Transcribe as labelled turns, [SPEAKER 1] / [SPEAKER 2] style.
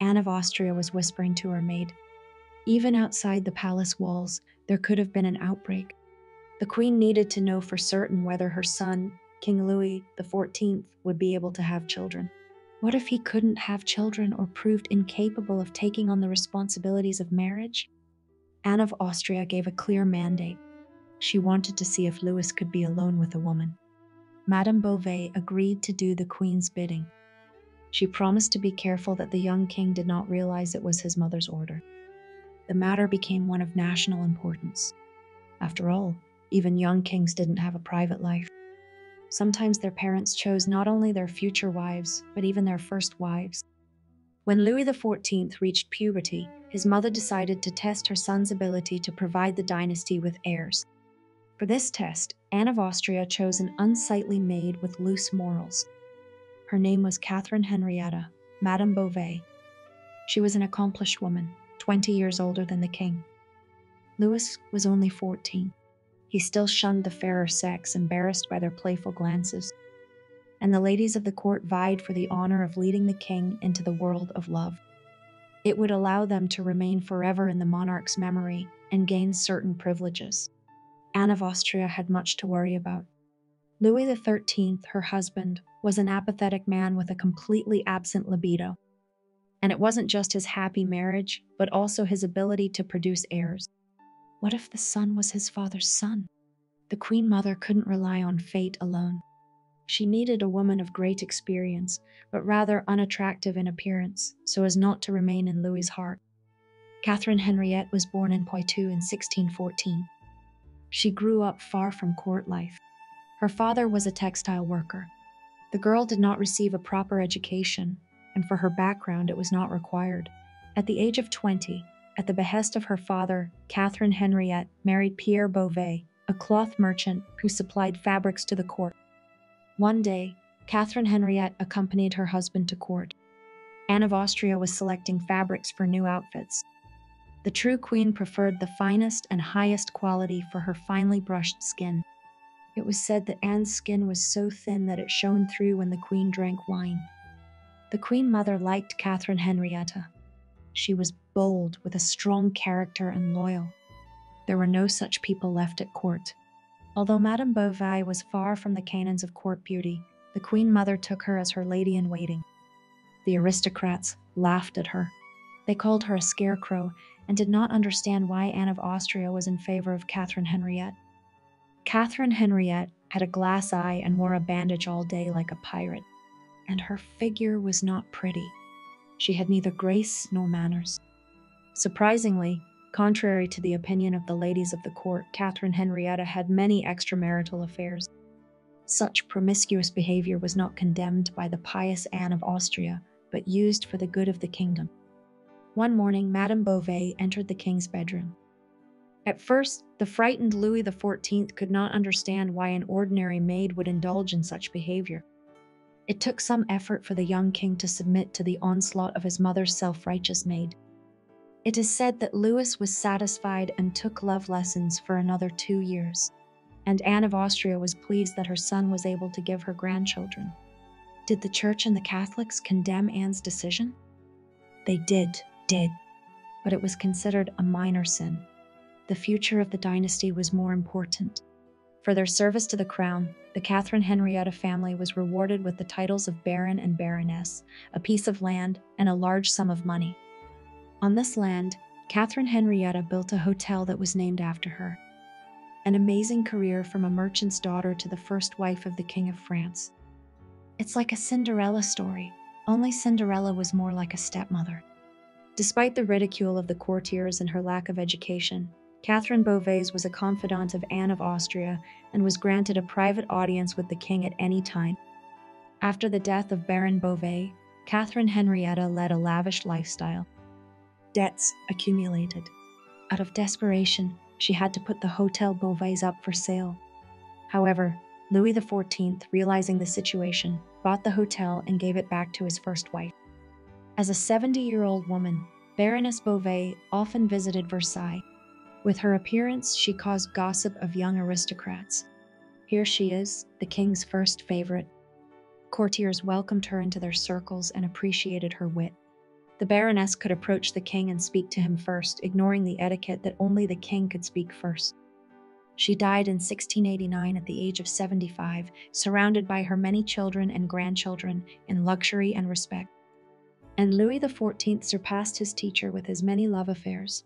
[SPEAKER 1] Anne of Austria was whispering to her maid. Even outside the palace walls, there could have been an outbreak. The queen needed to know for certain whether her son, King Louis XIV, would be able to have children. What if he couldn't have children or proved incapable of taking on the responsibilities of marriage? Anne of Austria gave a clear mandate. She wanted to see if Louis could be alone with a woman. Madame Beauvais agreed to do the queen's bidding. She promised to be careful that the young king did not realize it was his mother's order. The matter became one of national importance. After all, even young kings didn't have a private life. Sometimes their parents chose not only their future wives, but even their first wives. When Louis XIV reached puberty, his mother decided to test her son's ability to provide the dynasty with heirs. For this test, Anne of Austria chose an unsightly maid with loose morals. Her name was Catherine Henrietta, Madame Beauvais. She was an accomplished woman, 20 years older than the king. Louis was only 14. He still shunned the fairer sex, embarrassed by their playful glances. And the ladies of the court vied for the honor of leading the king into the world of love. It would allow them to remain forever in the monarch's memory and gain certain privileges. Anne of Austria had much to worry about. Louis XIII, her husband, was an apathetic man with a completely absent libido. And it wasn't just his happy marriage, but also his ability to produce heirs. What if the son was his father's son? The Queen Mother couldn't rely on fate alone. She needed a woman of great experience, but rather unattractive in appearance, so as not to remain in Louis's heart. Catherine Henriette was born in Poitou in 1614. She grew up far from court life. Her father was a textile worker. The girl did not receive a proper education, and for her background, it was not required. At the age of 20, at the behest of her father, Catherine Henriette married Pierre Beauvais, a cloth merchant who supplied fabrics to the court. One day, Catherine Henriette accompanied her husband to court. Anne of Austria was selecting fabrics for new outfits. The true queen preferred the finest and highest quality for her finely brushed skin. It was said that Anne's skin was so thin that it shone through when the queen drank wine. The queen mother liked Catherine Henrietta. She was bold, with a strong character and loyal. There were no such people left at court. Although Madame Beauvais was far from the canons of court beauty, the Queen Mother took her as her lady in waiting. The aristocrats laughed at her. They called her a scarecrow and did not understand why Anne of Austria was in favor of Catherine Henriette. Catherine Henriette had a glass eye and wore a bandage all day like a pirate, and her figure was not pretty. She had neither grace nor manners. Surprisingly, contrary to the opinion of the ladies of the court, Catherine Henrietta had many extramarital affairs. Such promiscuous behavior was not condemned by the pious Anne of Austria, but used for the good of the kingdom. One morning, Madame Beauvais entered the king's bedroom. At first, the frightened Louis XIV could not understand why an ordinary maid would indulge in such behavior. It took some effort for the young king to submit to the onslaught of his mother's self righteous maid. It is said that Louis was satisfied and took love lessons for another two years, and Anne of Austria was pleased that her son was able to give her grandchildren. Did the Church and the Catholics condemn Anne's decision? They did, did, but it was considered a minor sin. The future of the dynasty was more important. For their service to the crown, the Catherine Henrietta family was rewarded with the titles of Baron and Baroness, a piece of land, and a large sum of money. On this land, Catherine Henrietta built a hotel that was named after her. An amazing career from a merchant's daughter to the first wife of the King of France. It's like a Cinderella story, only Cinderella was more like a stepmother. Despite the ridicule of the courtiers and her lack of education, Catherine Beauvais was a confidant of Anne of Austria and was granted a private audience with the king at any time. After the death of Baron Beauvais, Catherine Henrietta led a lavish lifestyle. Debts accumulated. Out of desperation, she had to put the Hotel Beauvais up for sale. However, Louis XIV, realizing the situation, bought the hotel and gave it back to his first wife. As a 70 year old woman, Baroness Beauvais often visited Versailles with her appearance, she caused gossip of young aristocrats. Here she is, the king's first favorite. Courtiers welcomed her into their circles and appreciated her wit. The Baroness could approach the king and speak to him first, ignoring the etiquette that only the king could speak first. She died in 1689 at the age of 75, surrounded by her many children and grandchildren in luxury and respect. And Louis XIV surpassed his teacher with his many love affairs.